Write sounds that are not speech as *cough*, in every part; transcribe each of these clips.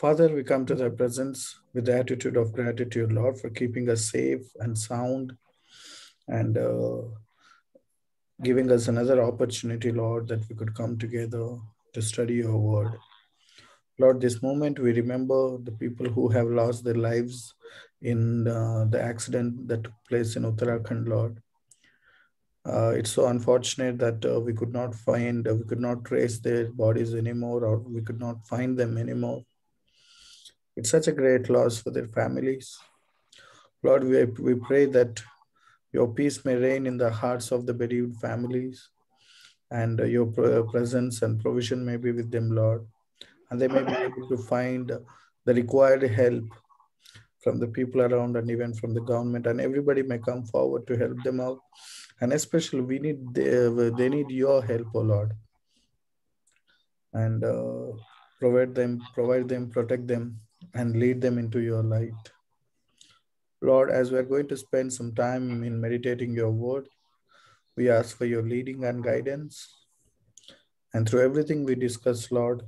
Father, we come to thy presence with the attitude of gratitude, Lord, for keeping us safe and sound and uh, giving us another opportunity, Lord, that we could come together to study your word. Lord, this moment we remember the people who have lost their lives in uh, the accident that took place in Uttarakhand, Lord. Uh, it's so unfortunate that uh, we could not find, uh, we could not trace their bodies anymore, or we could not find them anymore. It's such a great loss for their families. Lord, we, we pray that your peace may reign in the hearts of the bereaved families, and your presence and provision may be with them, Lord. And they may be able to find the required help from the people around and even from the government, and everybody may come forward to help them out and especially we need they, they need your help oh lord and uh, provide them provide them protect them and lead them into your light lord as we're going to spend some time in meditating your word we ask for your leading and guidance and through everything we discuss lord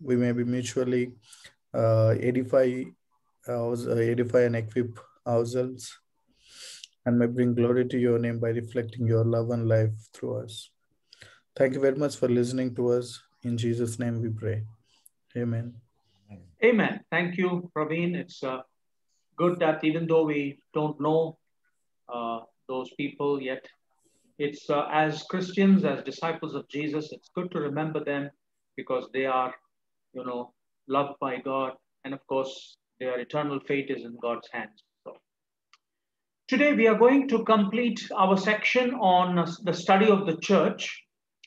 we may be mutually uh, edify uh, edify and equip ourselves and may bring glory to your name by reflecting your love and life through us. Thank you very much for listening to us. In Jesus' name we pray. Amen. Amen. Thank you, Praveen. It's uh, good that even though we don't know uh, those people yet, it's uh, as Christians, as disciples of Jesus, it's good to remember them because they are, you know, loved by God. And of course, their eternal fate is in God's hands. Today we are going to complete our section on the study of the church.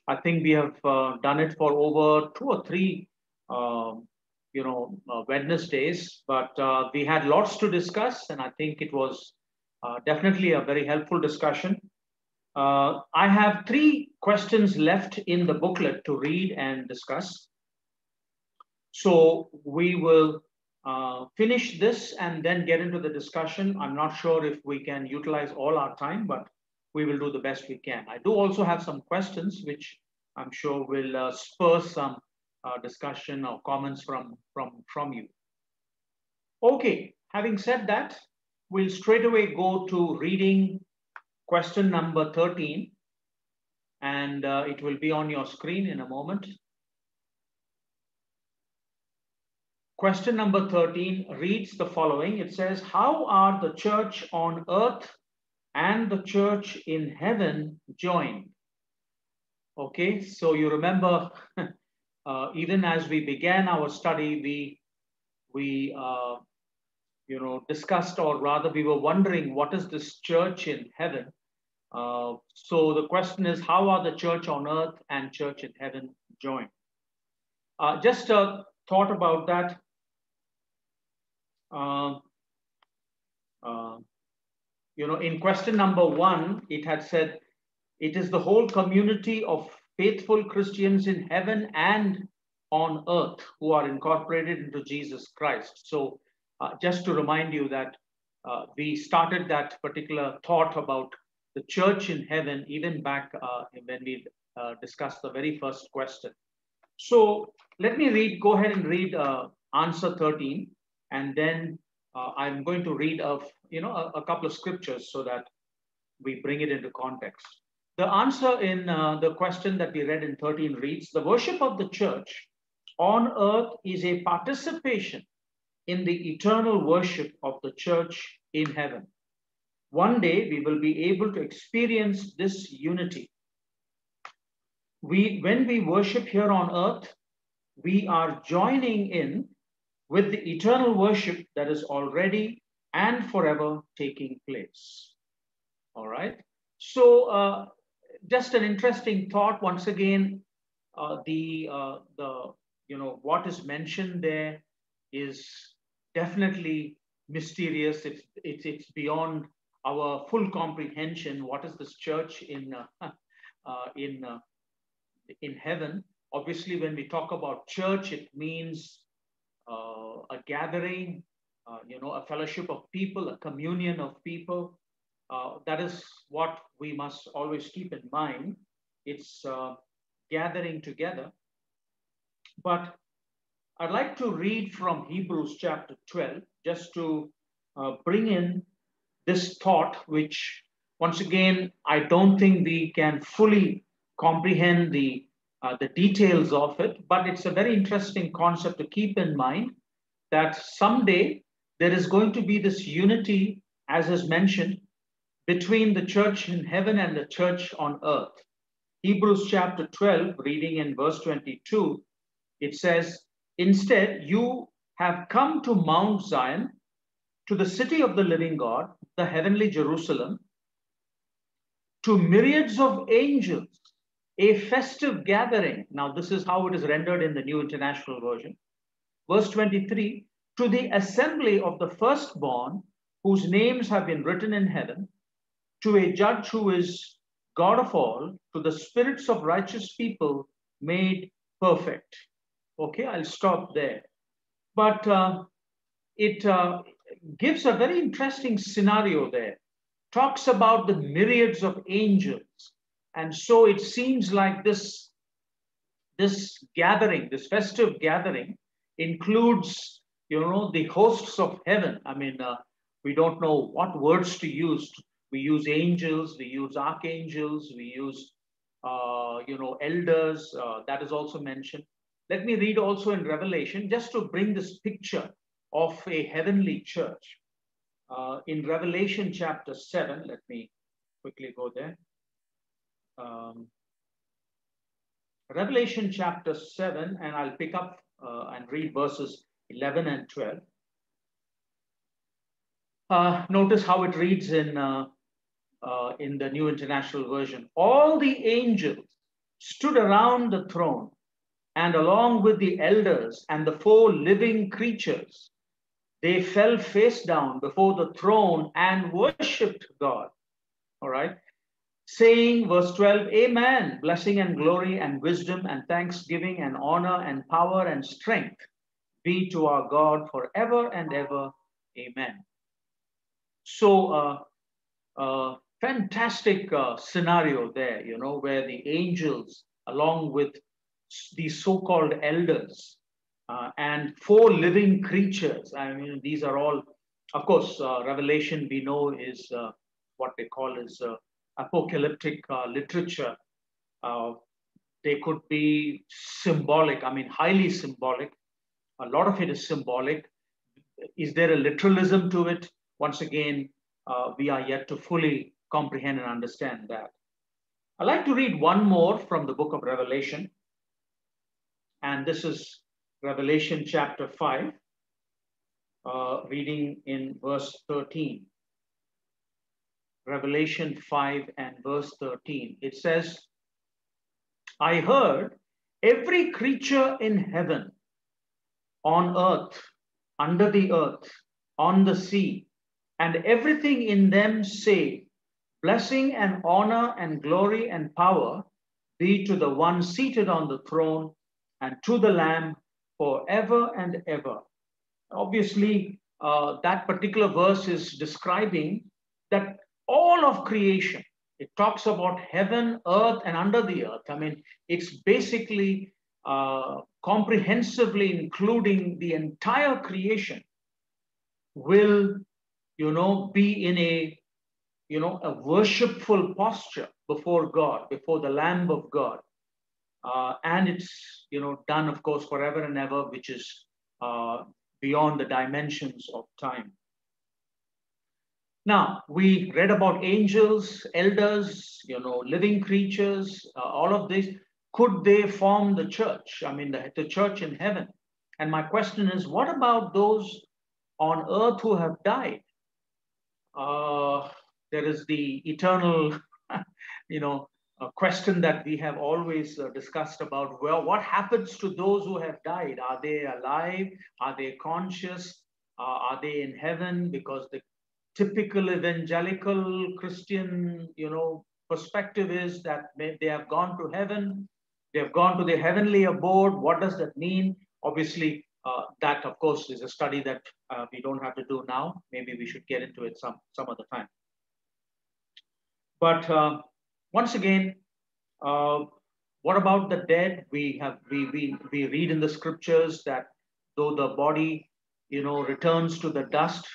I think we have uh, done it for over two or three, uh, you know, uh, Wednesdays, but uh, we had lots to discuss, and I think it was uh, definitely a very helpful discussion. Uh, I have three questions left in the booklet to read and discuss. So we will uh, finish this and then get into the discussion. I'm not sure if we can utilize all our time, but we will do the best we can. I do also have some questions, which I'm sure will uh, spur some uh, discussion or comments from, from, from you. Okay, having said that, we'll straight away go to reading question number 13, and uh, it will be on your screen in a moment. Question number 13 reads the following. It says, How are the church on earth and the church in heaven joined? Okay, so you remember, *laughs* uh, even as we began our study, we, we uh, you know, discussed, or rather, we were wondering, what is this church in heaven? Uh, so the question is, how are the church on earth and church in heaven joined? Uh, just a thought about that. Uh, uh, you know, in question number one, it had said, it is the whole community of faithful Christians in heaven and on earth who are incorporated into Jesus Christ. So uh, just to remind you that uh, we started that particular thought about the church in heaven even back uh, when we uh, discussed the very first question. So let me read, go ahead and read answer 13 and then uh, I'm going to read of you know a, a, couple of scriptures so that we bring it into context. The answer in uh, the question that we read in 13 reads: The worship of the church on earth is a participation in the eternal worship of the church in heaven. One day we will be able to experience this unity. We, when we worship here on earth, we are joining in with the eternal worship that is already and forever taking place. All right. So, uh, just an interesting thought. Once again, uh, the uh, the you know what is mentioned there is definitely mysterious. It's it's it's beyond our full comprehension. What is this church in uh, *laughs* uh, in uh, in heaven? Obviously, when we talk about church, it means uh, a gathering, you know, a fellowship of people, a communion of people. Uh, that is what we must always keep in mind. It's gathering together. But I'd like to read from Hebrews chapter 12 just to uh, bring in this thought, which once again, I don't think we can fully comprehend the, uh, the details of it, but it's a very interesting concept to keep in mind that someday there is going to be this unity, as is mentioned, between the church in heaven and the church on earth. Hebrews chapter 12, reading in verse 22, it says, Instead, you have come to Mount Zion, to the city of the living God, the heavenly Jerusalem, to myriads of angels, a festive gathering. Now, this is how it is rendered in the New International Version. Verse 23 to the assembly of the firstborn, whose names have been written in heaven, to a judge who is God of all, to the spirits of righteous people made perfect. Okay, I'll stop there. But uh, it uh, gives a very interesting scenario there talks about the myriads of angels. And so it seems like this, this gathering, this festive gathering, includes, you know, the hosts of heaven. I mean, uh, we don't know what words to use. We use angels, we use archangels, we use, uh, you know, elders. Uh, that is also mentioned. Let me read also in Revelation, just to bring this picture of a heavenly church uh, in Revelation chapter 7, let me quickly go there. Um, Revelation chapter 7, and I'll pick up uh, and read verses 11 and 12. Uh, notice how it reads in, uh, in the New International Version. All the angels stood around the throne, and along with the elders and the four living creatures, they fell face down before the throne and worshiped God. All right. Saying, verse 12, Amen. Blessing and glory and wisdom and thanksgiving and honor and power and strength be to our God forever and ever. Amen. So, uh, uh, fantastic uh, scenario there, you know, where the angels, along with these so called elders, uh, and four living creatures. I mean, these are all, of course, uh, Revelation we know is uh, what they call is uh, apocalyptic uh, literature. Uh, they could be symbolic, I mean, highly symbolic. A lot of it is symbolic. Is there a literalism to it? Once again, we are yet to fully comprehend and understand that. I'd like to read one more from the book of Revelation. And this is Revelation chapter 5, uh, reading in verse 13. Revelation 5 and verse 13. It says, I heard every creature in heaven, on earth, under the earth, on the sea, and everything in them say, Blessing and honor and glory and power be to the one seated on the throne and to the Lamb forever and ever. Obviously, uh, that particular verse is describing that all of creation, it talks about heaven, earth, and under the earth. I mean, it's basically uh, comprehensively including the entire creation will, you know, be in a, you know, a worshipful posture before God, before the Lamb of God. Uh, and it's you know done, of course, forever and ever, which is uh, beyond the dimensions of time. Now we read about angels, elders, you know, living creatures, uh, all of this. Could they form the church? I mean, the, the church in heaven. And my question is, what about those on earth who have died? Uh, there is the eternal, *laughs* you know, question that we have always uh, discussed about well what happens to those who have died? Are they alive? Are they conscious? Uh, are they in heaven? Because the typical evangelical christian you know perspective is that they have gone to heaven. They have gone to the heavenly abode. What does that mean? Obviously uh, that of course is a study that uh, we don't have to do now. Maybe we should get into it some some other time but uh, once again, uh, what about the dead? We have we, we we read in the scriptures that though the body, you know, returns to the dust,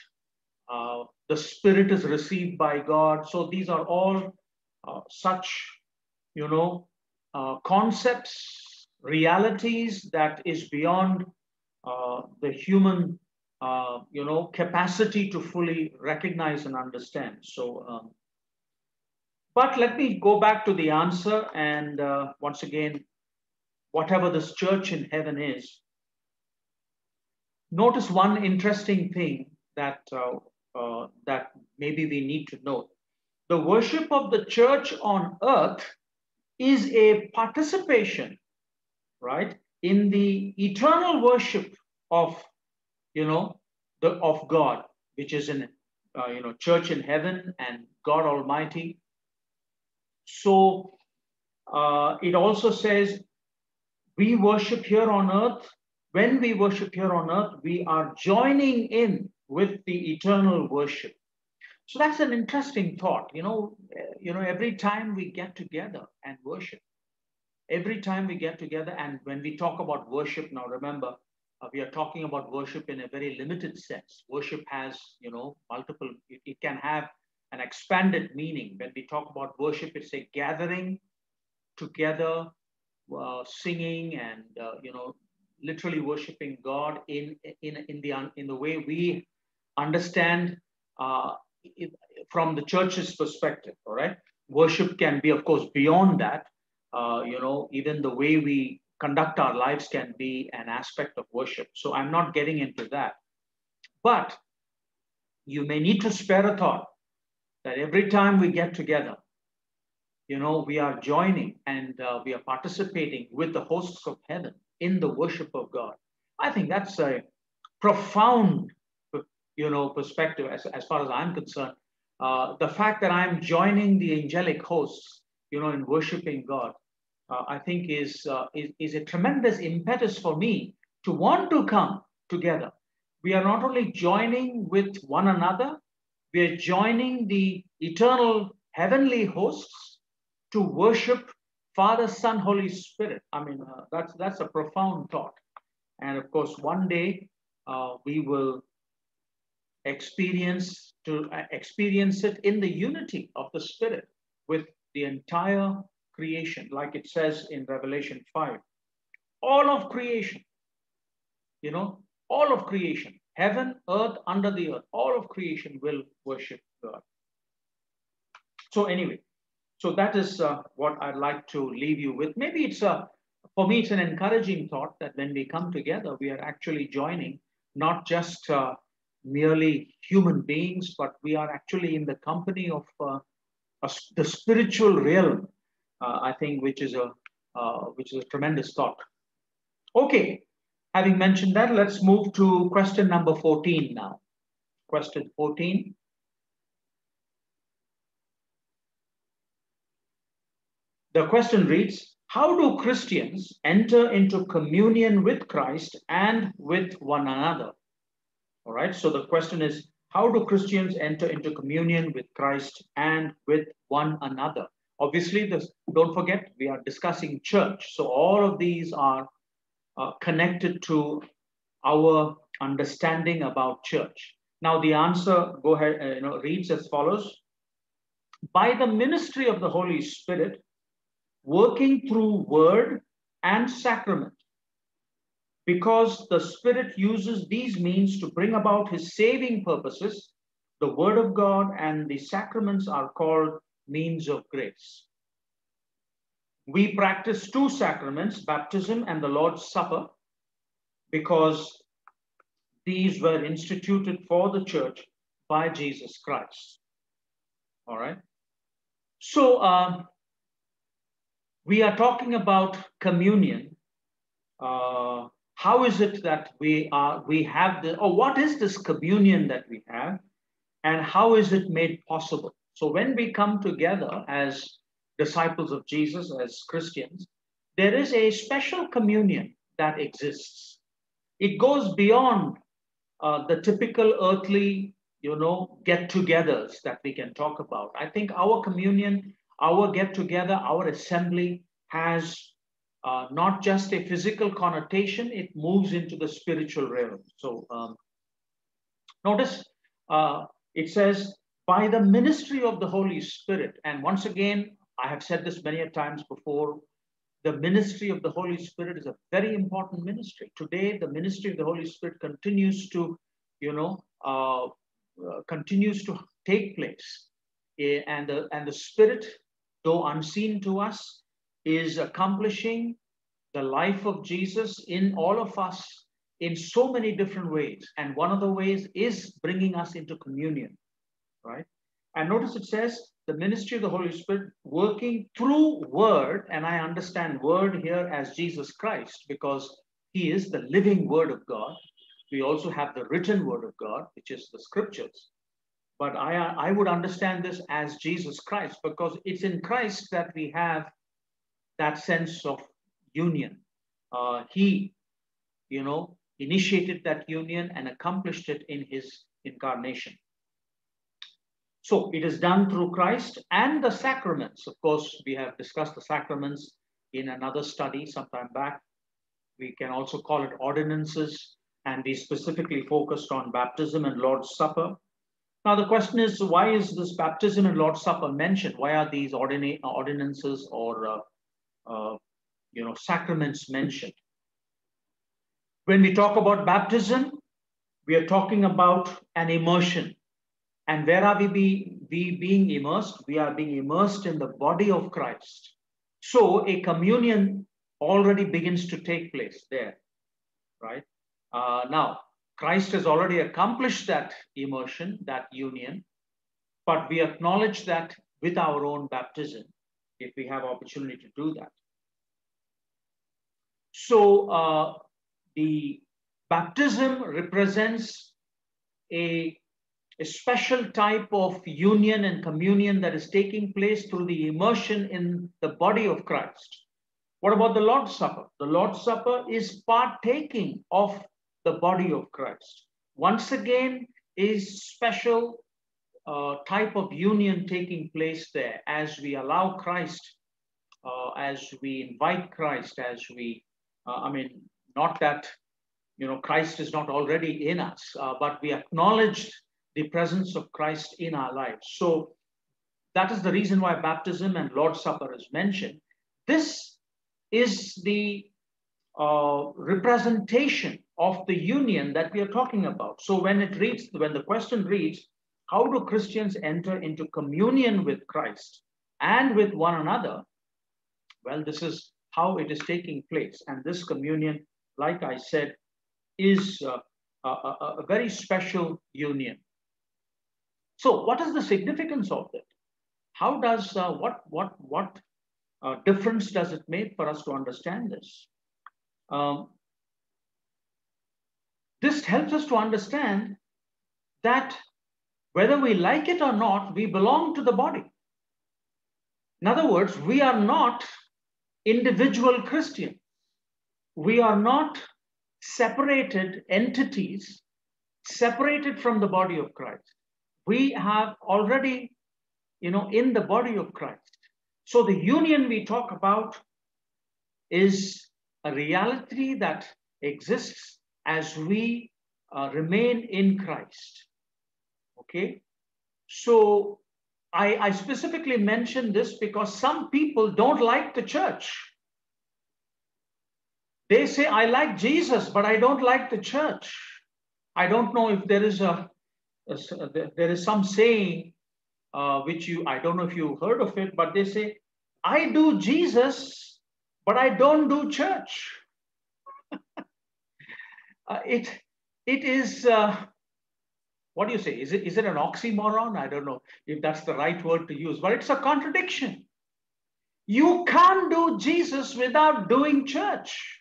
uh, the spirit is received by God. So these are all uh, such, you know, uh, concepts, realities that is beyond uh, the human, uh, you know, capacity to fully recognize and understand. So, um, but let me go back to the answer. And uh, once again, whatever this church in heaven is, notice one interesting thing that uh, uh, that maybe we need to know. The worship of the church on earth is a participation, right, in the eternal worship of, you know, the of God, which is in, uh, you know, church in heaven and God Almighty. So uh, it also says we worship here on earth. When we worship here on earth, we are joining in with the eternal worship. So that's an interesting thought. You know, you know, every time we get together and worship, every time we get together, and when we talk about worship, now remember, uh, we are talking about worship in a very limited sense. Worship has, you know, multiple. It, it can have an expanded meaning. When we talk about worship, it's a gathering together, uh, singing, and uh, you know, literally worshiping God in in in the in the way we understand uh, from the church's perspective, all right? Worship can be, of course, beyond that. Uh, you know, even the way we conduct our lives can be an aspect of worship. So I'm not getting into that. But you may need to spare a thought that every time we get together, you know, we are joining and uh, we are participating with the hosts of heaven in the worship of God. I think that's a profound you know, perspective, as, as far as I'm concerned, uh, the fact that I'm joining the angelic hosts, you know, in worshiping God, uh, I think is, uh, is, is a tremendous impetus for me to want to come together. We are not only joining with one another, we are joining the eternal heavenly hosts to worship Father, Son, Holy Spirit. I mean, uh, that's that's a profound thought. And of course, one day uh, we will experience to uh, experience it in the unity of the spirit with the entire creation like it says in revelation 5 all of creation you know all of creation heaven earth under the earth all of creation will worship god so anyway so that is uh, what i'd like to leave you with maybe it's a for me it's an encouraging thought that when we come together we are actually joining not just uh, merely human beings, but we are actually in the company of uh, a, the spiritual realm. Uh, I think, which is a uh, which is a tremendous thought. Okay, having mentioned that, let's move to question number 14 now. Question 14. The question reads, how do Christians enter into communion with Christ and with one another? All right. So the question is, how do Christians enter into communion with Christ and with one another? Obviously, this, don't forget, we are discussing church. So all of these are uh, connected to our understanding about church. Now, the answer, go ahead, uh, you know, reads as follows. By the ministry of the Holy Spirit, working through word and sacrament, because the Spirit uses these means to bring about his saving purposes, the Word of God and the sacraments are called means of grace. We practice two sacraments, baptism and the Lord's Supper, because these were instituted for the church by Jesus Christ. All right. So um, we are talking about communion. Uh, how is it that we are we have the or what is this communion that we have and how is it made possible so when we come together as disciples of jesus as christians there is a special communion that exists it goes beyond uh, the typical earthly you know get-togethers that we can talk about i think our communion our get-together our assembly has uh, not just a physical connotation, it moves into the spiritual realm. So um, notice uh, it says, by the ministry of the Holy Spirit. And once again, I have said this many times before, the ministry of the Holy Spirit is a very important ministry. Today, the ministry of the Holy Spirit continues to, you know, uh, uh, continues to take place. Eh, and the, and the Spirit, though unseen to us, is accomplishing the life of Jesus in all of us in so many different ways. And one of the ways is bringing us into communion, right? And notice it says the ministry of the Holy Spirit working through word, and I understand word here as Jesus Christ because he is the living word of God. We also have the written word of God, which is the scriptures. But I, I would understand this as Jesus Christ because it's in Christ that we have that sense of union. Uh, he, you know, initiated that union and accomplished it in his incarnation. So it is done through Christ and the sacraments. Of course, we have discussed the sacraments in another study sometime back. We can also call it ordinances, and we specifically focused on baptism and Lord's Supper. Now, the question is, why is this baptism and Lord's Supper mentioned? Why are these ordina ordinances or, uh, uh, you know, sacraments mentioned? When we talk about baptism, we are talking about an immersion and where are we, be, we being immersed? We are being immersed in the body of Christ. So a communion already begins to take place there, right? Uh, now, Christ has already accomplished that immersion, that union, but we acknowledge that with our own baptism, if we have opportunity to do that. So uh, the baptism represents a a special type of union and communion that is taking place through the immersion in the body of Christ. What about the Lord's Supper? The Lord's Supper is partaking of the body of Christ. Once again, is special uh, type of union taking place there as we allow Christ, uh, as we invite Christ, as we, uh, I mean, not that, you know, Christ is not already in us, uh, but we acknowledge the presence of Christ in our lives. So that is the reason why baptism and Lord's Supper is mentioned. This is the uh, representation of the union that we are talking about. So when it reads, when the question reads, how do Christians enter into communion with Christ and with one another? Well, this is how it is taking place. And this communion, like I said, is uh, a, a, a very special union. So what is the significance of it? How does, uh, what, what, what uh, difference does it make for us to understand this? Um, this helps us to understand that whether we like it or not, we belong to the body. In other words, we are not individual Christians. We are not separated entities separated from the body of Christ we have already, you know, in the body of Christ. So the union we talk about is a reality that exists as we uh, remain in Christ. Okay? So I, I specifically mention this because some people don't like the church. They say, I like Jesus, but I don't like the church. I don't know if there is a there is some saying uh, which you I don't know if you heard of it, but they say, "I do Jesus, but I don't do church." *laughs* uh, it it is uh, what do you say? Is it is it an oxymoron? I don't know if that's the right word to use, but it's a contradiction. You can't do Jesus without doing church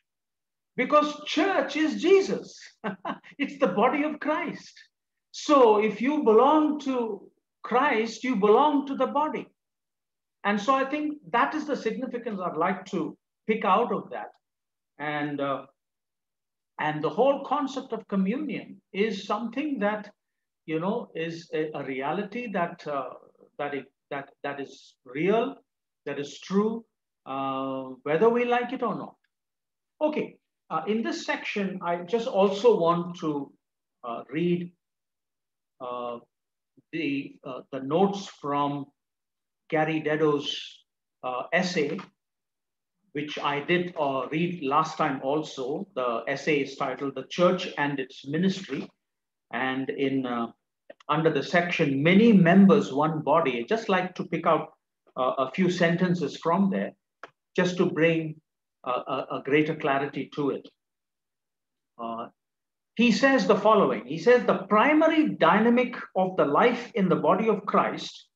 because church is Jesus. *laughs* it's the body of Christ. So if you belong to Christ, you belong to the body. And so I think that is the significance I'd like to pick out of that. And, uh, and the whole concept of communion is something that, you know, is a, a reality that, uh, that, it, that, that is real, that is true, uh, whether we like it or not. Okay, uh, in this section, I just also want to uh, read the, uh, the notes from Gary Deddo's uh, essay, which I did uh, read last time also. The essay is titled The Church and Its Ministry. And in under the section, many members, one body, I just like to pick out a few sentences from there just to bring a, a, greater clarity to it. Uh, he says the following He says, The primary dynamic of the life in the body of Christ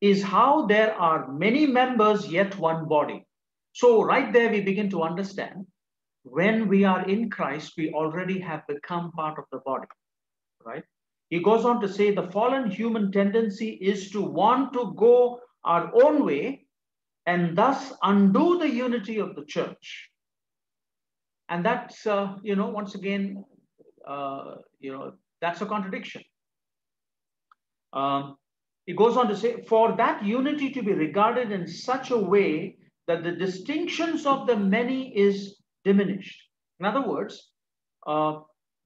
is how there are many members, yet one body. So, right there, we begin to understand when we are in Christ, we already have become part of the body, right? He goes on to say the fallen human tendency is to want to go our own way and thus undo the unity of the church. And that's, uh, you know, once again, uh, you know, that's a contradiction. Um, he goes on to say, for that unity to be regarded in such a way that the distinctions of the many is diminished. In other words, uh,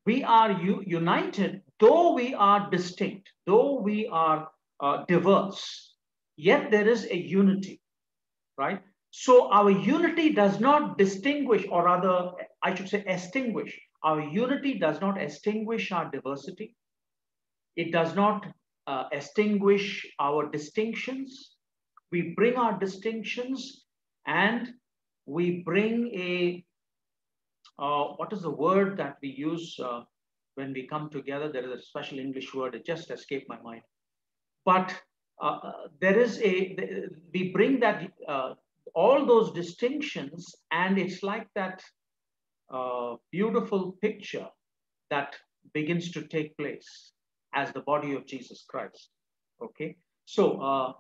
we are united, though we are distinct, though we are uh, diverse, yet there is a unity right? So our unity does not distinguish, or rather, I should say, extinguish. Our unity does not extinguish our diversity. It does not uh, extinguish our distinctions. We bring our distinctions and we bring a, uh, what is the word that we use uh, when we come together? There is a special English word, it just escaped my mind. But uh, uh, there is a, we bring that, uh, all those distinctions, and it's like that beautiful picture that begins to take place as the body of Jesus Christ. Okay, so uh,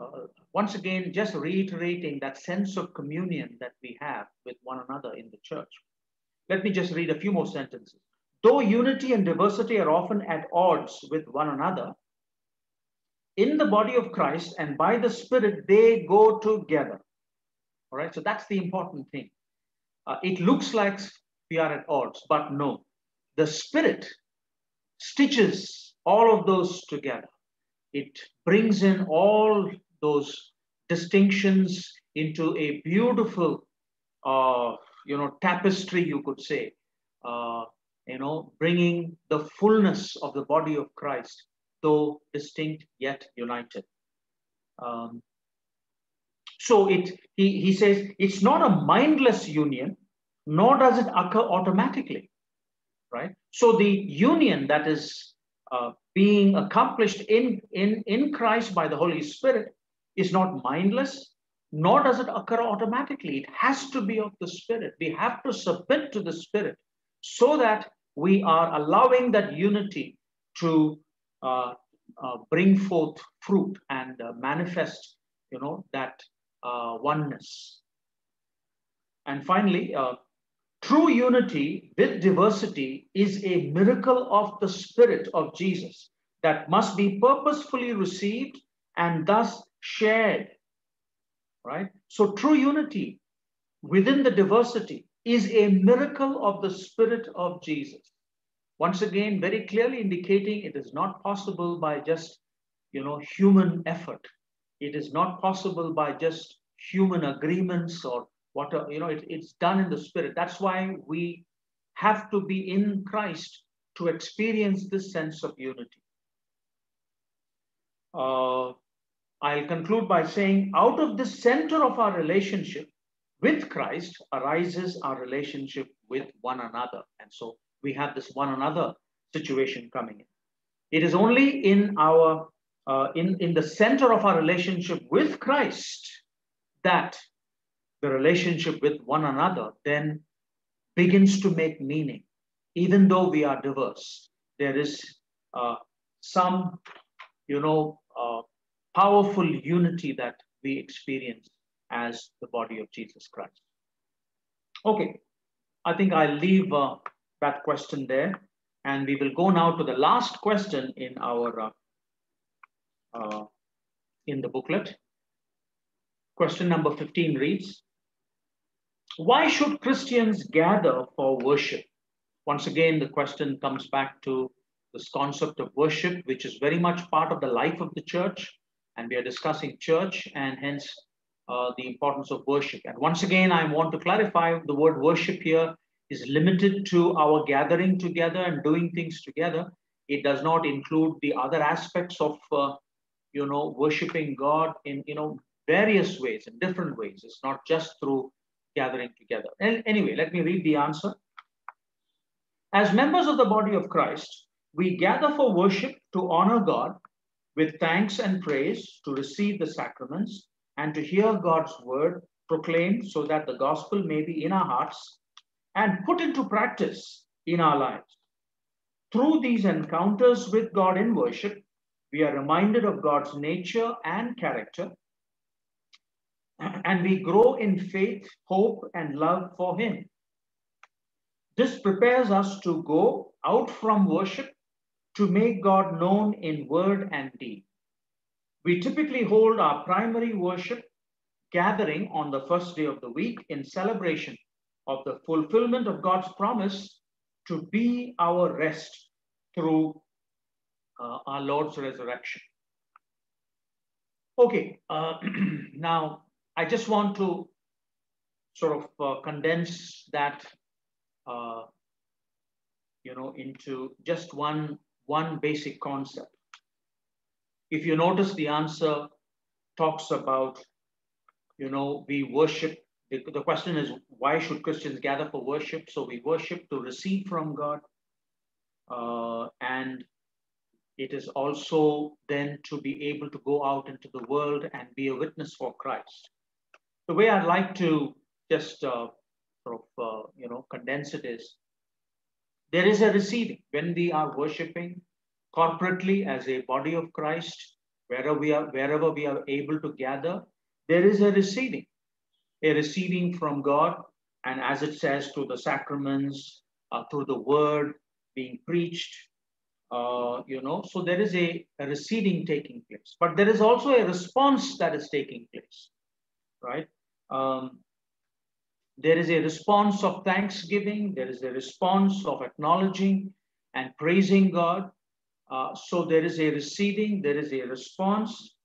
uh, once again, just reiterating that sense of communion that we have with one another in the church. Let me just read a few more sentences. Though unity and diversity are often at odds with one another, in the body of Christ and by the Spirit, they go together. All right, so that's the important thing. Uh, it looks like we are at odds, but no. The Spirit stitches all of those together. It brings in all those distinctions into a beautiful, uh, you know, tapestry, you could say, uh, you know, bringing the fullness of the body of Christ though distinct yet united. Um, so it he, he says it's not a mindless union, nor does it occur automatically, right? So the union that is uh, being accomplished in, in, in Christ by the Holy Spirit is not mindless, nor does it occur automatically. It has to be of the Spirit. We have to submit to the Spirit so that we are allowing that unity to uh, uh, bring forth fruit and uh, manifest, you know, that Uh, oneness. And finally, uh, true unity with diversity is a miracle of the Spirit of Jesus that must be purposefully received and thus shared. Right? So, true unity within the diversity is a miracle of the Spirit of Jesus. Once again, very clearly indicating it is not possible by just, you know, human effort. It is not possible by just human agreements or what, you know, it, it's done in the spirit. That's why we have to be in Christ to experience this sense of unity. Uh, I'll conclude by saying, out of the center of our relationship with Christ arises our relationship with one another. And so we have this one another situation coming in. It is only in our uh, in, in the center of our relationship with Christ that the relationship with one another then begins to make meaning. Even though we are diverse, there is uh, some, you know, uh, powerful unity that we experience as the body of Jesus Christ. Okay, I think I'll leave uh, that question there. And we will go now to the last question in our uh, in the booklet. Question number 15 reads, why should Christians gather for worship? Once again, the question comes back to this concept of worship, which is very much part of the life of the church. And we are discussing church and hence uh, the importance of worship. And once again, I want to clarify the word worship here is limited to our gathering together and doing things together. It does not include the other aspects of, uh, you know, worshiping God in, you know, various ways, in different ways. It's not just through gathering together. And anyway, let me read the answer. As members of the body of Christ, we gather for worship to honor God with thanks and praise, to receive the sacraments, and to hear God's word proclaimed so that the gospel may be in our hearts and put into practice in our lives. Through these encounters with God in worship, we are reminded of God's nature and character, and we grow in faith, hope, and love for Him. This prepares us to go out from worship to make God known in word and deed. We typically hold our primary worship gathering on the first day of the week in celebration of the fulfillment of God's promise to be our rest through uh, our Lord's resurrection. Okay, uh, *clears throat* now I just want to sort of uh, condense that, uh, you know, into just one one basic concept. If you notice, the answer talks about, you know, we worship the, the question is why should Christians gather for worship? So we worship to receive from God. Uh, and it is also then to be able to go out into the world and be a witness for Christ. The way I'd like to just uh, sort of, uh, you know, condense it is there is a receiving when we are worshiping corporately as a body of Christ, wherever we are, wherever we are able to gather, there is a receiving a receiving from God, and as it says, through the sacraments, uh, through the word being preached, uh, you know, so there is a, a receiving taking place, but there is also a response that is taking place, right? Um, there is a response of thanksgiving, there is a response of acknowledging and praising God. Uh, so there is a receding, there is a response,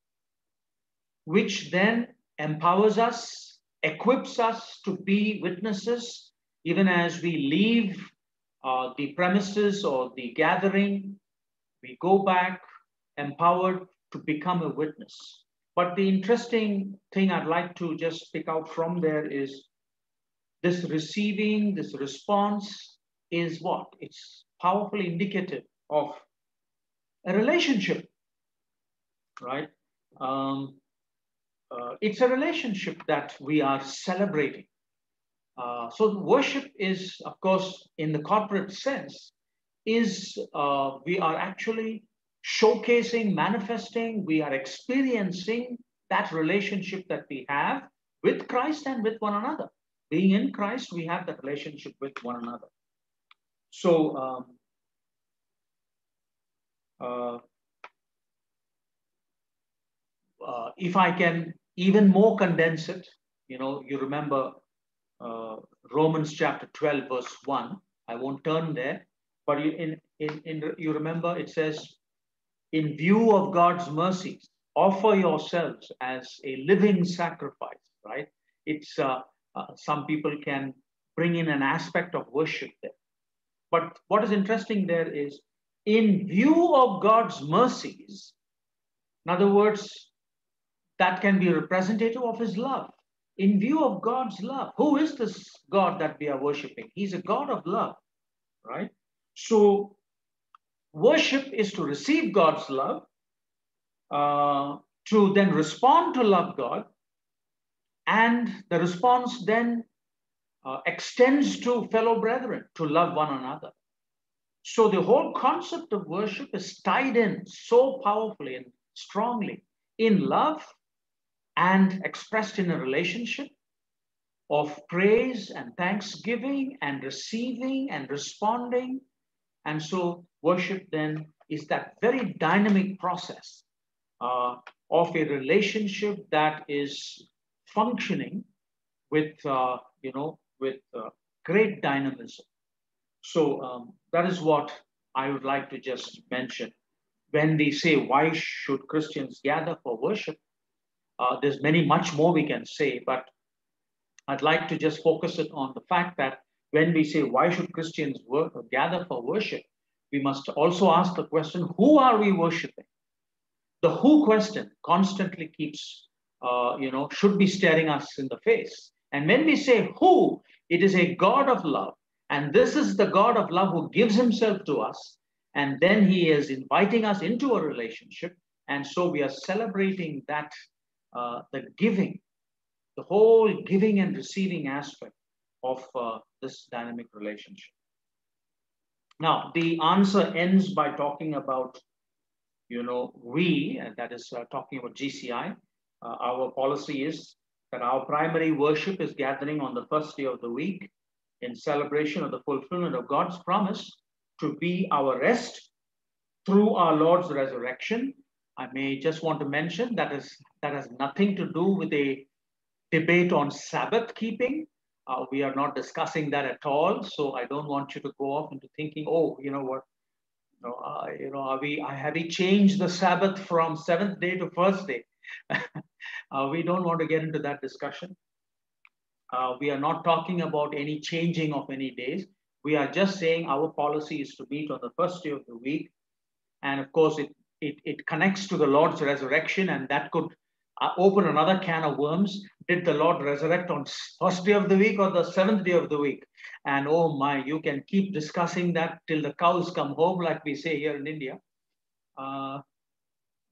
which then empowers us equips us to be witnesses even as we leave uh, the premises or the gathering. We go back empowered to become a witness. But the interesting thing I'd like to just pick out from there is this receiving, this response is what? It's powerfully indicative of a relationship, right? Um, uh, it's a relationship that we are celebrating. Uh, so worship is, of course, in the corporate sense, is uh, we are actually showcasing, manifesting, we are experiencing that relationship that we have with Christ and with one another. Being in Christ, we have that relationship with one another. So, um, uh, uh, if I can even more condense it, you know, you remember uh, Romans chapter 12, verse 1. I won't turn there, but in, in, in, you remember it says, in view of God's mercies, offer yourselves as a living sacrifice, right? It's uh, uh, some people can bring in an aspect of worship there. But what is interesting there is, in view of God's mercies, in other words, that can be representative of his love. In view of God's love, who is this God that we are worshiping? He's a God of love, right? So, worship is to receive God's love, uh, to then respond to love God, and the response then uh, extends to fellow brethren to love one another. So, the whole concept of worship is tied in so powerfully and strongly in love and expressed in a relationship of praise and thanksgiving and receiving and responding. And so, worship then is that very dynamic process uh, of a relationship that is functioning with, uh, you know, with uh, great dynamism. So um, that is what I would like to just mention. When we say, why should Christians gather for worship? Uh, there's many, much more we can say, but I'd like to just focus it on the fact that when we say, why should Christians work, or gather for worship? We must also ask the question, who are we worshiping? The who question constantly keeps, uh, you know, should be staring us in the face. And when we say who, it is a God of love. And this is the God of love who gives himself to us. And then he is inviting us into a relationship. And so we are celebrating that, uh, the giving, the whole giving and receiving aspect of uh, this dynamic relationship. Now, the answer ends by talking about, you know, we, that is uh, talking about GCI. Uh, our policy is that our primary worship is gathering on the first day of the week in celebration of the fulfillment of God's promise to be our rest through our Lord's resurrection. I may just want to mention that is that has nothing to do with a debate on Sabbath keeping. Uh, we are not discussing that at all. So I don't want you to go off into thinking, oh, you know what, you know, uh, you know, are we have we changed the Sabbath from seventh day to first day? *laughs* uh, we don't want to get into that discussion. Uh, we are not talking about any changing of any days. We are just saying our policy is to meet on the first day of the week. And of course, it, it, it connects to the Lord's resurrection, and that could uh, open another can of worms. Did the Lord resurrect on first day of the week or the seventh day of the week? And oh my, you can keep discussing that till the cows come home, like we say here in India. Uh,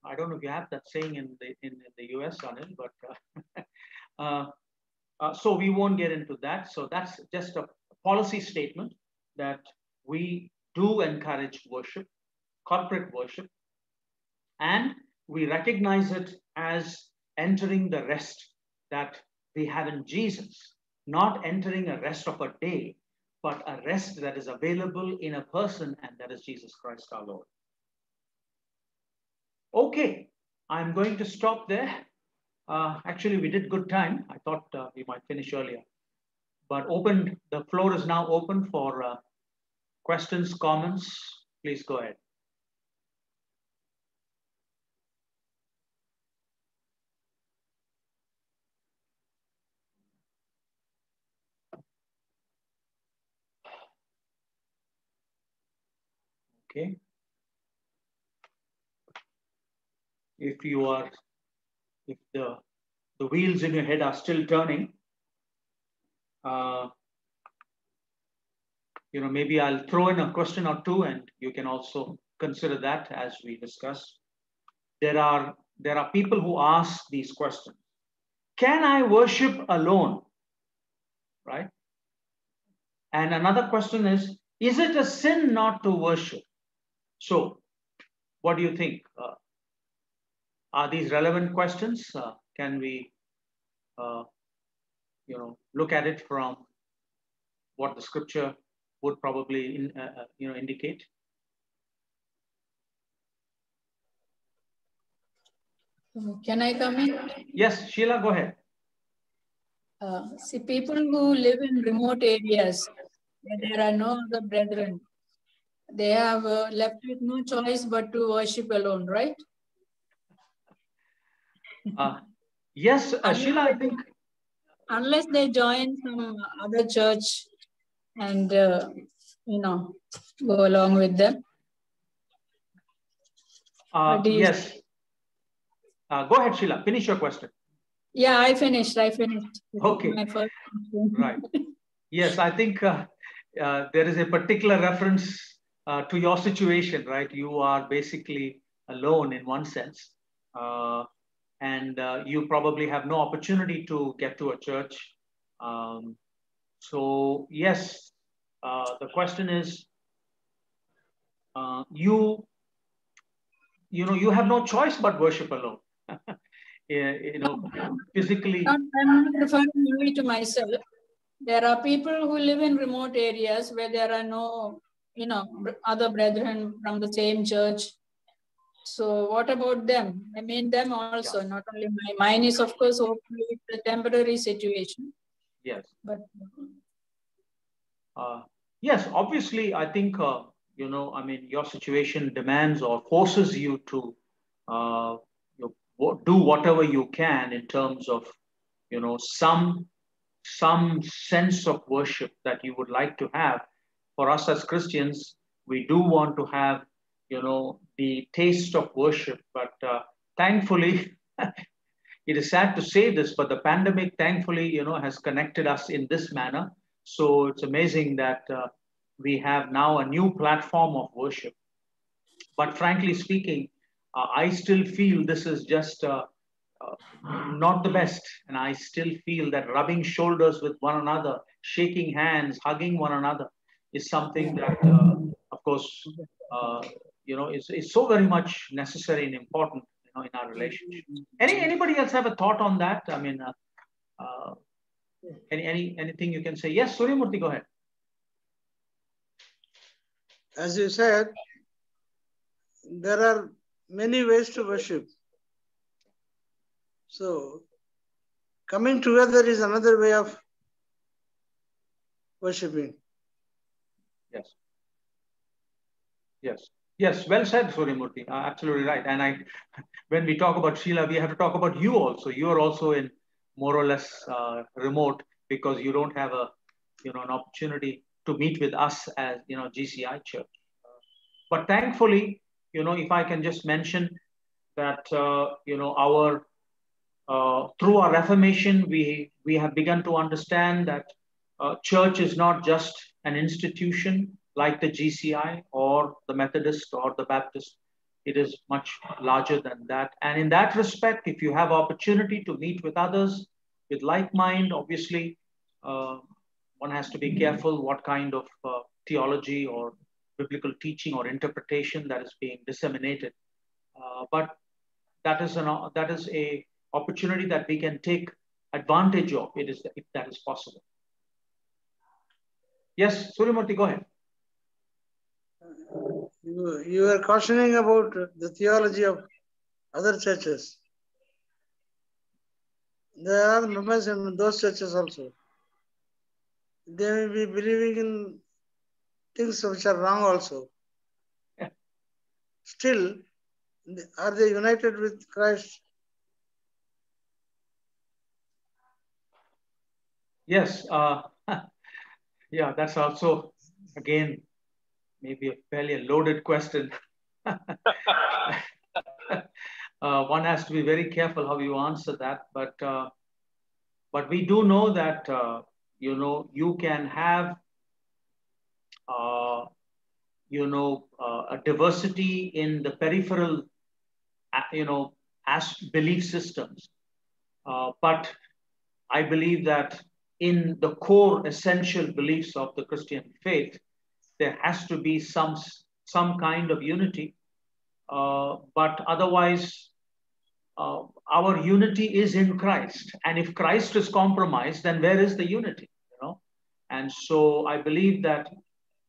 I don't know if you have that saying in the in, in the US, Anil, but uh, *laughs* uh, uh, so we won't get into that. So that's just a policy statement that we do encourage worship, corporate worship, and we recognize it as entering the rest that we have in Jesus, not entering a rest of a day, but a rest that is available in a person, and that is Jesus Christ our Lord. Okay, I'm going to stop there. Uh, actually, we did good time. I thought uh, we might finish earlier. But open, the floor is now open for uh, questions, comments. Please go ahead. Okay. if you are, if the, the wheels in your head are still turning, uh, you know, maybe I'll throw in a question or two and you can also consider that as we discuss. There are, there are people who ask these questions. Can I worship alone? Right? And another question is, is it a sin not to worship? So, what do you think? Uh, are these relevant questions? Uh, can we, uh, you know, look at it from what the scripture would probably, in, uh, uh you know, indicate? Can I come in? Yes, Sheila, go ahead. Uh, see, people who live in remote areas where there are no other brethren, they have uh, left with no choice but to worship alone, right? Uh, yes, uh, Sheila, I think. Unless they join some other church and, uh, you know, go along with them. Uh, yes. Uh, go ahead, Sheila. Finish your question. Yeah, I finished. I finished. Okay. My first right. Yes, I think uh, uh, there is a particular reference uh, to your situation, right? You are basically alone in one sense. Uh, and uh, you probably have no opportunity to get to a church. Um, so yes, uh, the question is, uh, you, you know, you have no choice but worship alone. *laughs* yeah, you know, physically. I'm referring only to myself. There are people who live in remote areas where there are no, you know, other brethren from the same church. So what about them? I mean, them also, not only my Mine is, of course, hopefully it's a temporary situation. Yes. But uh, yes, obviously, I think, uh, you know, I mean, your situation demands or forces you to uh, you know, do whatever you can in terms of, you know, some some sense of worship that you would like to have for us as Christians, we do want to have, you know, the taste of worship. But uh, thankfully, *laughs* it is sad to say this, but the pandemic, thankfully, you know, has connected us in this manner. So it's amazing that uh, we have now a new platform of worship. But frankly speaking, uh, I still feel this is just uh, uh, not the best. And I still feel that rubbing shoulders with one another, shaking hands, hugging one another is something that, uh, of course, uh, you know, is, is so very much necessary and important you know, in our relationship. Any Anybody else have a thought on that? I mean, uh, any, any anything you can say? Yes, Suryamurthy, go ahead. As you said, there are many ways to worship. So, coming together is another way of worshiping. Yes. Yes. Yes, well said, Suryamurthy. Uh, absolutely right. And I, *laughs* when we talk about Sheila, we have to talk about you also. You are also in more or less uh, remote because you don't have a, you know, an opportunity to meet with us as, you know, GCI Church. But thankfully, you know, if I can just mention that, uh, you know, our, uh, through our Reformation, we, we have begun to understand that uh, church is not just an institution like the GCI or the Methodist or the Baptist. It is much larger than that. And in that respect, if you have opportunity to meet with others with like mind, obviously, uh, one has to be careful what kind of uh, theology or biblical teaching or interpretation that is being disseminated. Uh, but that is an that is a opportunity that we can take advantage of. It is if that is possible. Yes, Suryamurthy, go ahead. You, you are cautioning about the theology of other churches. There are members in those churches also. They may be believing in things which are wrong also. Still, are they united with Christ? Yes, uh, *laughs* yeah, that's also, again, maybe a fairly loaded question. *laughs* uh, one has to be very careful how you answer that, but uh, but we do know that uh, you know you can have uh, you know, uh, a diversity in the peripheral, uh, you know, as belief systems. But I believe that in the core essential beliefs of the Christian faith, there has to be some, some kind of unity. Uh, but otherwise, uh, our unity is in Christ. And if Christ is compromised, then where is the unity? You know? And so I believe that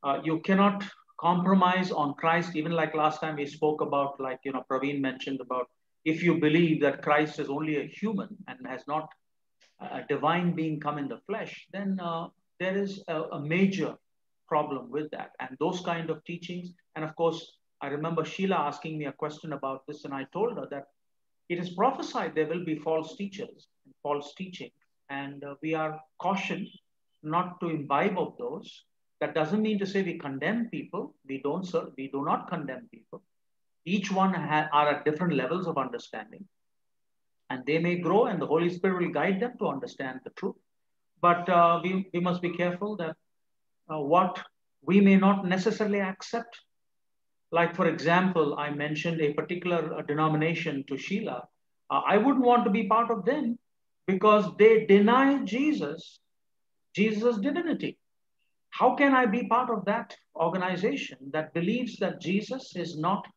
uh, you cannot compromise on Christ, even like last time we spoke about, like, you know, Praveen mentioned about if you believe that Christ is only a human and has not a divine being come in the flesh, then uh, there is a, a, major problem with that. And those kind of teachings, and of course, I remember Sheila asking me a question about this, and I told her that it is prophesied there will be false teachers and false teaching, and uh, we are cautioned not to imbibe of those that doesn't mean to say we condemn people. We don't, sir. We do not condemn people. Each one ha- are at different levels of understanding. And they may grow, and the Holy Spirit will guide them to understand the truth. But uh, we, we must be careful that uh, what we may not necessarily accept. Like, for example, I mentioned a particular uh, denomination to Sheila. Uh, I wouldn't want to be part of them because they deny Jesus, Jesus' divinity. How can I be part of that organization that believes that Jesus is not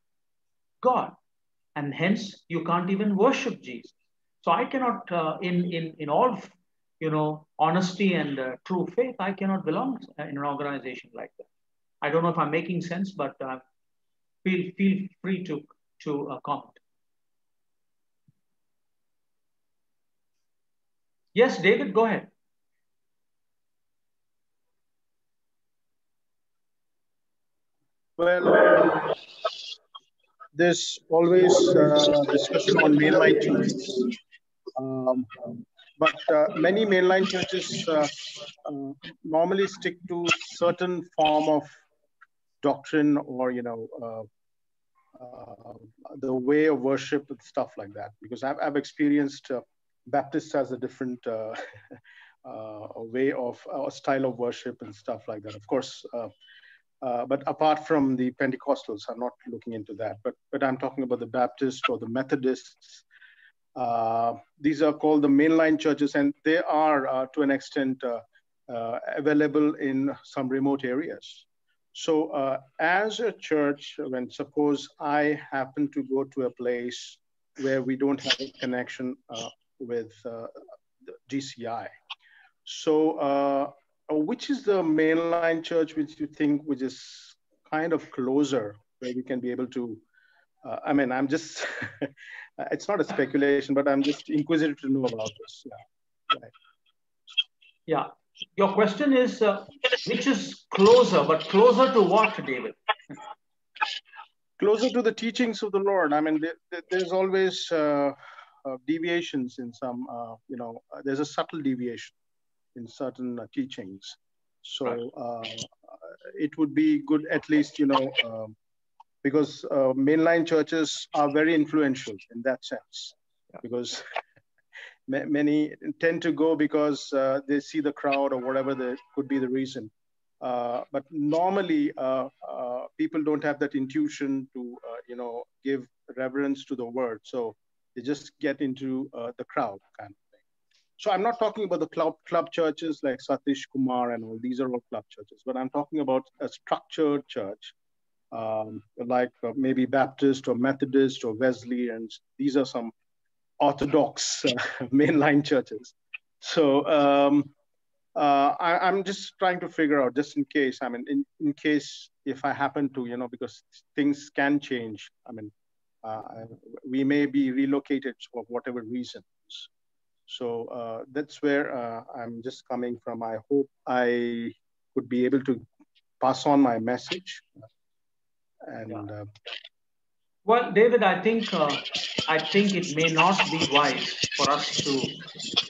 God? And hence, you can't even worship Jesus. So I cannot, uh, in, in, in all, you know, honesty and uh, true faith, I cannot belong in an organization like that. I don't know if I'm making sense, but uh, feel, feel free to, to uh, comment. Yes, David, go ahead. Well, there's always uh, discussion on mainline churches. Um, but uh, many mainline churches uh, uh, normally stick to certain form of doctrine or, you know, uh, uh, the way of worship and stuff like that. Because I've, I've experienced Baptists as a different *laughs* way of, a style of worship and stuff like that. Of course, uh, but apart from the Pentecostals, I'm not looking into that. But but I'm talking about the Baptists or the Methodists. Uh, these are called the mainline churches, and they are uh, to an extent uh, available in some remote areas. So as a church, when suppose I happen to go to a place where we don't have a connection with GCI, so which is the mainline church which you think which is kind of closer where we can be able to uh, i mean i'm just *laughs* it's not a speculation but i'm just inquisitive to know about this. Yeah. Right. yeah. Your question is uh, which is closer but closer to what david? Closer to the teachings of the lord. I mean there, there's always uh, uh, deviations in some uh, you know there's a subtle deviation in certain uh, teachings. So uh, it would be good at least, you know, um, because uh, mainline churches are very influential in that sense, yeah. because many tend to go because uh, they see the crowd or whatever the, could be the reason. Uh, but normally, uh, people don't have that intuition to, you know, give reverence to the word. So they just get into the crowd kind of. Thing. So I'm not talking about the club, club churches like Satish Kumar and all. These are all club churches, but I'm talking about a structured church, um, like uh, maybe Baptist or Methodist or Wesleyan. These are some orthodox uh, *laughs* mainline churches. So um, uh, I, am just trying to figure out, just in case. I mean, in, in case if I happen to, you know, because things can change. I mean, uh, we may be relocated for whatever reasons. So uh, that's where uh, I'm just coming from. I hope I could be able to pass on my message. And yeah. uh, well, David, I think uh, I think it may not be wise for us to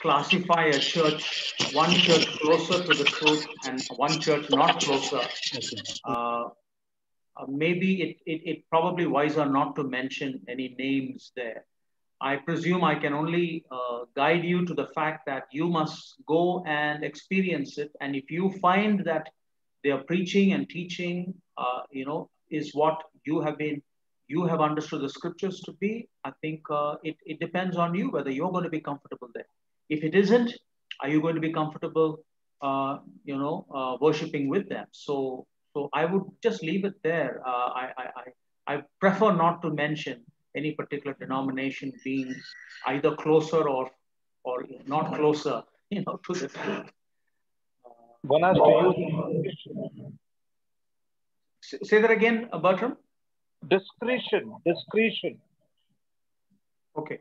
classify a church, one church closer to the truth and one church not closer. Uh, uh, maybe it, it, it probably wiser not to mention any names there. I presume I can only uh, guide you to the fact that you must go and experience it. And if you find that they are preaching and teaching, uh, you know, is what you have been, you have understood the scriptures to be, I think uh, it, it depends on you whether you're going to be comfortable there. If it isn't, are you going to be comfortable, uh, you know, uh, worshiping with them? So, so I would just leave it there. Uh, I, I, I, I prefer not to mention any particular denomination being either closer or or not closer, *laughs* you know, to the truth. One has to use Say that again, Bertram. Discretion, discretion. Okay.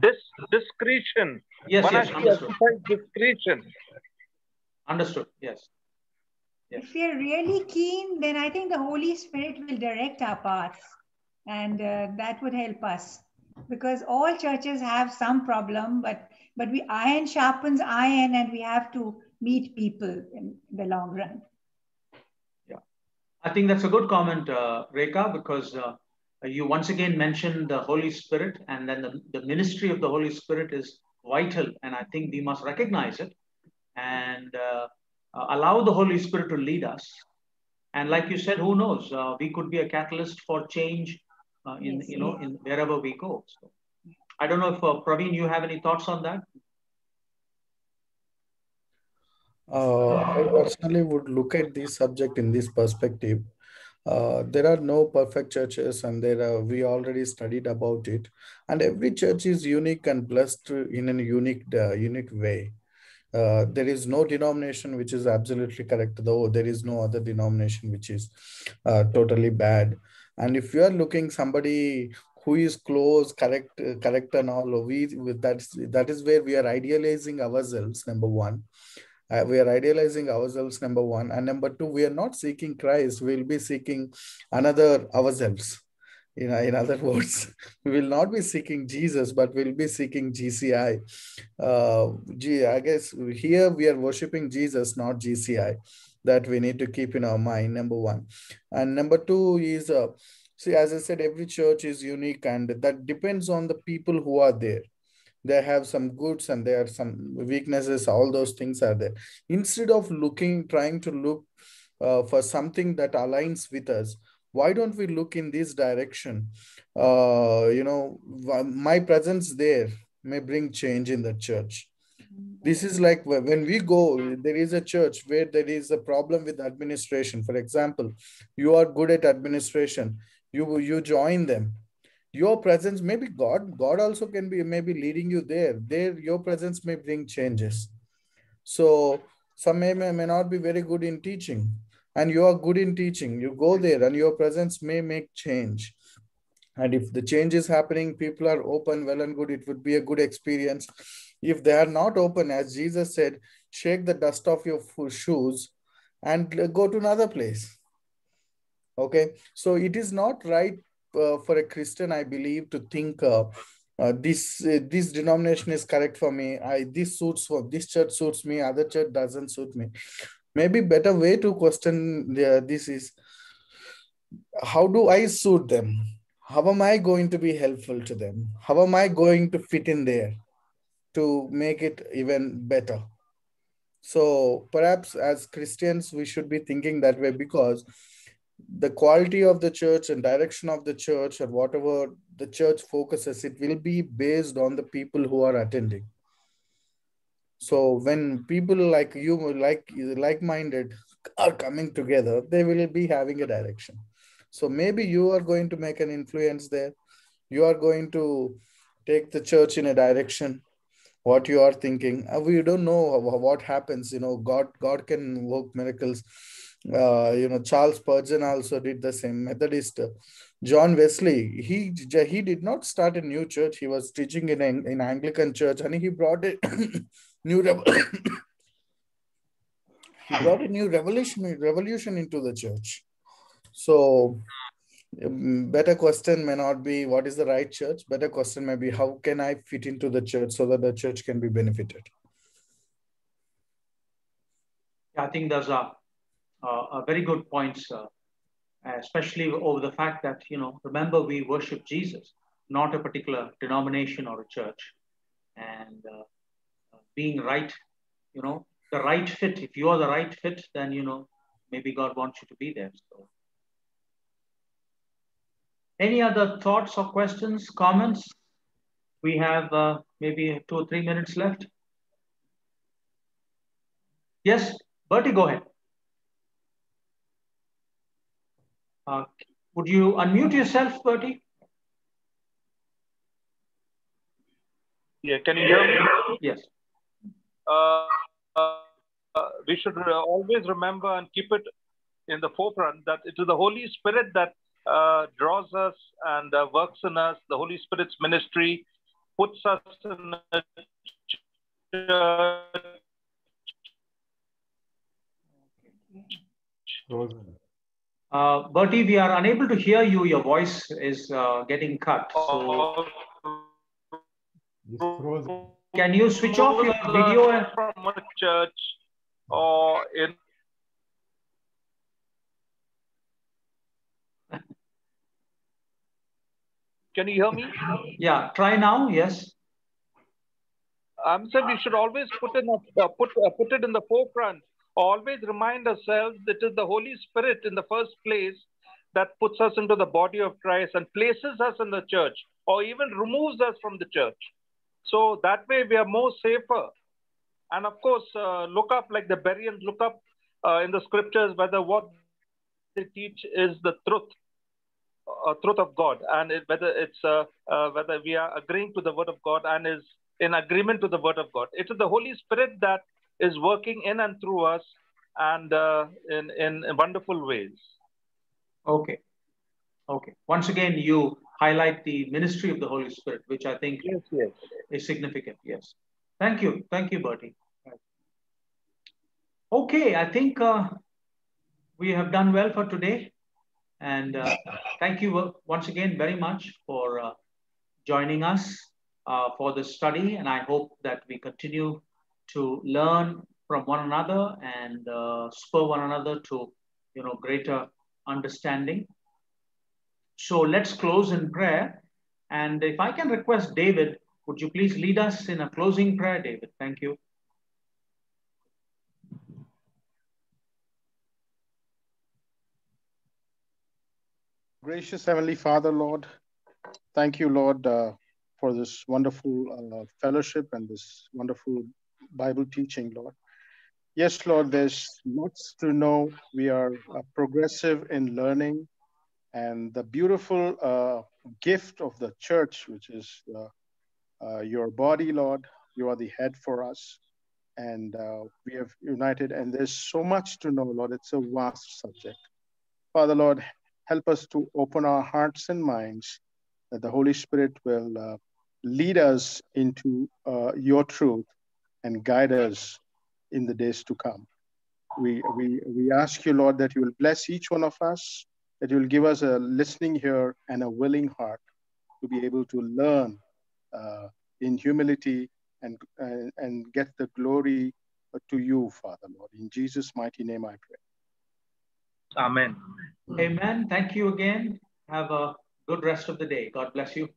Dis discretion. Yes, One yes, understood. Discretion. Understood. Yes. yes. If we are really keen, then I think the Holy Spirit will direct our paths and uh, that would help us because all churches have some problem but but we iron sharpens iron and we have to meet people in the long run yeah i think that's a good comment uh, Rekha, because uh, you once again mentioned the holy spirit and then the, the ministry of the holy spirit is vital and i think we must recognize it and uh, allow the holy spirit to lead us and like you said who knows uh, we could be a catalyst for change uh, in yes, you know in wherever we go. So I don't know if uh, Praveen, you have any thoughts on that? Uh, I personally would look at this subject in this perspective. Uh, there are no perfect churches, and there are, we already studied about it. And every church is unique and blessed in a unique, uh, unique way. Uh, there is no denomination which is absolutely correct, though there is no other denomination which is uh, totally bad and if you are looking somebody who is close correct correct and all we that that is where we are idealizing ourselves number one Uh, we are idealizing ourselves, number one. And number two, we are not seeking Christ. We'll be seeking another ourselves. You know, in other *laughs* words, we will not be seeking Jesus, but we'll be seeking GCI. Uh, G, I guess here we are worshiping Jesus, not GCI. That we need to keep in our mind, number one. And number two is, uh, see, as I said, every church is unique and that depends on the people who are there they have some goods and there are some weaknesses all those things are there. Instead of looking trying to look uh, for something that aligns with us why don't we look in this direction? Uh, you know my presence there may bring change in the church. This is like when we go there is a church where there is a problem with administration. For example you are good at administration. You you join them your presence maybe god god also can be maybe leading you there. There your presence may bring changes. So some may, may, not be very good in teaching and you are good in teaching. You go there and your presence may make change. And if the change is happening people are open well and good. It would be a good experience. If they are not open as jesus said shake the dust off your shoes and go to another place. Okay? So it is not right for a Christian, I believe, to think uh, uh, this uh, this denomination is correct for me. I this suits for this church suits me. Other church doesn't suit me. Maybe better way to question the, this is how do I suit them? How am I going to be helpful to them? How am I going to fit in there to make it even better? So perhaps as Christians, we should be thinking that way because the quality of the church and direction of the church or whatever the church focuses it will be based on the people who are attending. So when people like you like like-minded are coming together they will be having a direction. So maybe you are going to make an influence there. You are going to take the church in a direction what you are thinking. Uh, we don't know what happens you know god god can work miracles uh, you know charles spurgeon also did the same methodist. John wesley he he did not start a new church. He was teaching in in anglican church and he brought a *coughs* new *coughs* he brought a new revolution revolution into the church. So um, better question may not be what is the right church better question may be how can i fit into the church so that the church can be benefited. I think there's a very good points, uh, especially over the fact that, you know, remember we worship Jesus, not a particular denomination or a church. And uh, being right, you know, the right fit, if you are the right fit, then, you know, maybe God wants you to be there. So, any other thoughts or questions, comments? We have uh, maybe two or three minutes left. Yes, Bertie, go ahead. Uh, would you unmute yourself, Bertie? Yeah, can you hear me? Yes. Uh, uh, we should always remember and keep it in the forefront that it is the Holy Spirit that uh, draws us and uh, works in us. The Holy Spirit's ministry puts us in a church. Uh, Bertie, we are unable to hear you. Your voice is uh, getting cut. So can you switch off your video? And... From a church or in Can you hear me? Yeah, try now. Yes. I'm saying we should always put in a, uh, put uh, put it in the forefront always remind ourselves that it is the Holy Spirit in the first place that puts us into the body of Christ and places us in the church or even removes us from the church. So that way we are more safer. And of course, uh, look up like the Bereans, look up uh, in the scriptures whether what they teach is the truth, uh, truth of God, and it, whether it's uh, uh, whether we are agreeing to the word of God and is in agreement to the word of God. It is the Holy Spirit that is working in and through us and uh, in, in wonderful ways. Okay. Okay. Once again, you highlight the ministry of the Holy Spirit, which I think yes, yes. is significant. Yes. Thank you. Thank you, Bertie. Okay, I think uh, we have done well for today. And uh, thank you once again very much for uh, joining us uh, for this study. And I hope that we continue to learn from one another and uh, spur one another to, you know, greater understanding. So let's close in prayer. And if I can request David, would you please lead us in a closing prayer, David? Thank you. Gracious Heavenly Father, Lord, thank you, Lord, uh, for this wonderful uh, fellowship and this wonderful Bible teaching, Lord. Yes, Lord, there's lots to know. We are uh, progressive in learning, and the beautiful uh, gift of the church, which is uh, uh, your body, Lord. You are the head for us, and we have united, and there's so much to know, Lord. It's a vast subject. Father, Lord, help us to open our hearts and minds that the Holy Spirit will uh, lead us into uh, your truth and guide us in the days to come. We, we, we ask you, Lord, that you will bless each one of us, that you will give us a listening ear and a willing heart to be able to learn uh, in humility and, and, and get the glory to you, Father, Lord. In Jesus' mighty name I pray. Amen. Amen. Thank you again. Have a good rest of the day. God bless you.